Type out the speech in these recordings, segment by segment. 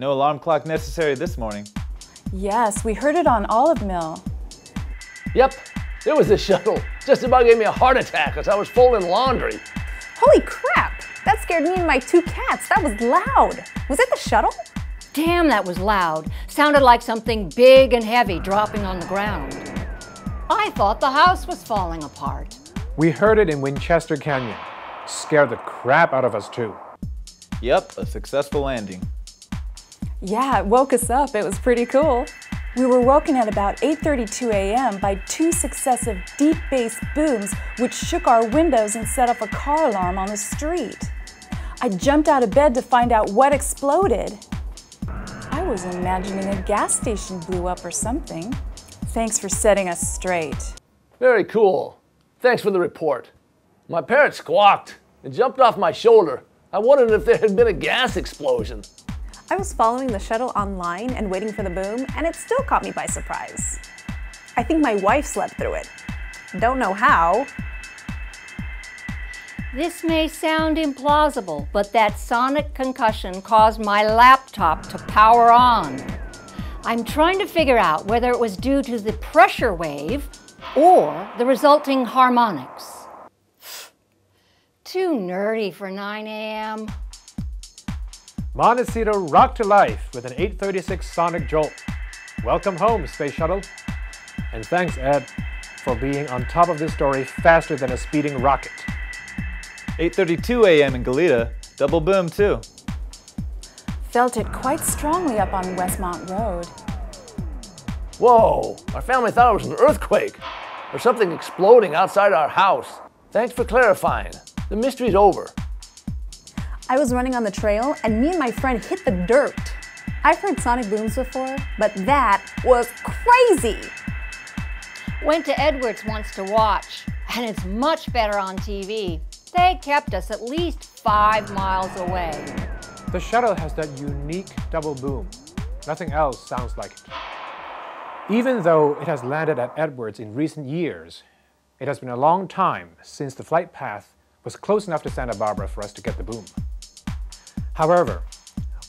No alarm clock necessary this morning. Yes, we heard it on Olive Mill. Yep, it was the shuttle. Just about gave me a heart attack as I was folding laundry. Holy crap! That scared me and my two cats. That was loud. Was it the shuttle? Damn, that was loud. Sounded like something big and heavy dropping on the ground. I thought the house was falling apart. We heard it in Winchester Canyon. Scared the crap out of us, too. Yep, a successful landing. Yeah, it woke us up. It was pretty cool. We were woken at about 8:32 a.m. by two successive deep bass booms which shook our windows and set off a car alarm on the street. I jumped out of bed to find out what exploded. I was imagining a gas station blew up or something. Thanks for setting us straight. Very cool. Thanks for the report. My parrot squawked and jumped off my shoulder. I wondered if there had been a gas explosion. I was following the shuttle online and waiting for the boom, and it still caught me by surprise. I think my wife slept through it. Don't know how. This may sound implausible, but that sonic concussion caused my laptop to power on. I'm trying to figure out whether it was due to the pressure wave or the resulting harmonics. Too nerdy for 9 a.m. Montecito rocked to life with an 836 sonic jolt. Welcome home, Space Shuttle. And thanks, Ed, for being on top of this story faster than a speeding rocket. 8.32 a.m. in Goleta. Double boom, too. Felt it quite strongly up on Westmont Road. Whoa, our family thought it was an earthquake or something exploding outside our house. Thanks for clarifying. The mystery's over. I was running on the trail and me and my friend hit the dirt. I've heard sonic booms before, but that was crazy. Went to Edwards once to watch, and it's much better on TV. They kept us at least five miles away. The shuttle has that unique double boom. Nothing else sounds like it. Even though it has landed at Edwards in recent years, it has been a long time since the flight path was close enough to Santa Barbara for us to get the boom. However,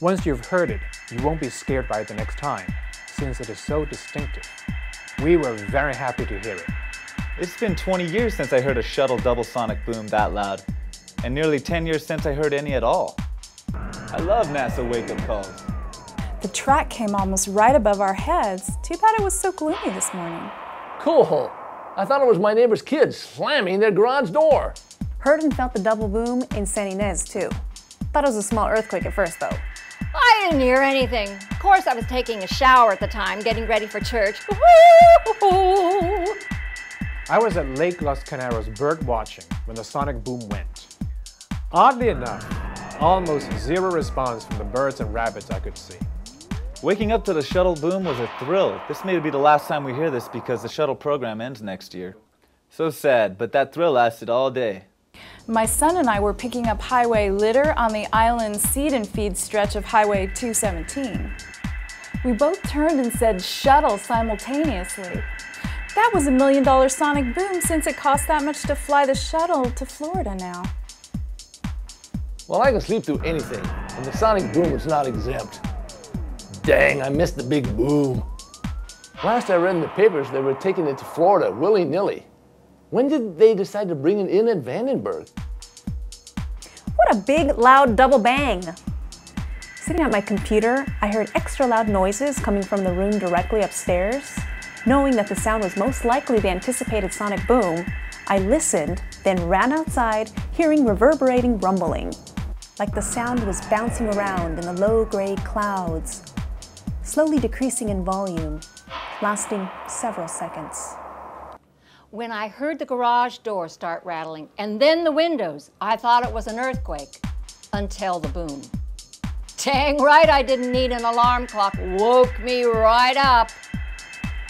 once you've heard it, you won't be scared by it the next time, since it is so distinctive. We were very happy to hear it. It's been 20 years since I heard a shuttle double sonic boom that loud, and nearly 10 years since I heard any at all. I love NASA wake-up calls. The track came almost right above our heads. Too bad it was so gloomy this morning. Cool. I thought it was my neighbor's kids slamming their garage door. Heard and felt the double boom in San Ynez, too. Thought it was a small earthquake at first, though. I didn't hear anything. Of course, I was taking a shower at the time, getting ready for church. I was at Lake Los Carneros bird watching when the sonic boom went. Oddly enough, almost zero response from the birds and rabbits I could see. Waking up to the shuttle boom was a thrill. This may be the last time we hear this because the shuttle program ends next year. So sad, but that thrill lasted all day. My son and I were picking up highway litter on the island seed and feed stretch of Highway 217. We both turned and said shuttle simultaneously. That was a million dollar sonic boom since it cost that much to fly the shuttle to Florida now. Well, I can sleep through anything, and the sonic boom is not exempt. Dang, I missed the big boom. Last I read in the papers, they were taking it to Florida willy-nilly. When did they decide to bring it in at Vandenberg? What a big, loud double bang. Sitting at my computer, I heard extra loud noises coming from the room directly upstairs. Knowing that the sound was most likely the anticipated sonic boom, I listened, then ran outside, hearing reverberating rumbling, like the sound was bouncing around in the low gray clouds, slowly decreasing in volume, lasting several seconds. When I heard the garage door start rattling and then the windows, I thought it was an earthquake until the boom. Dang right I didn't need an alarm clock. Woke me right up.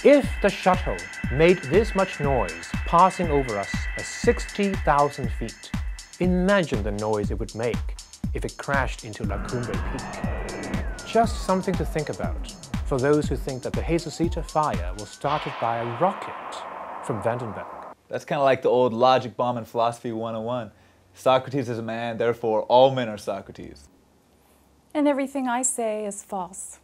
If the shuttle made this much noise passing over us at 60,000 feet, imagine the noise it would make if it crashed into La Cumbre Peak. Just something to think about for those who think that the Jesusita fire was started by a rocket from Vandenberg. That's kind of like the old logic bomb in philosophy 101. Socrates is a man, therefore all men are Socrates. And everything I say is false.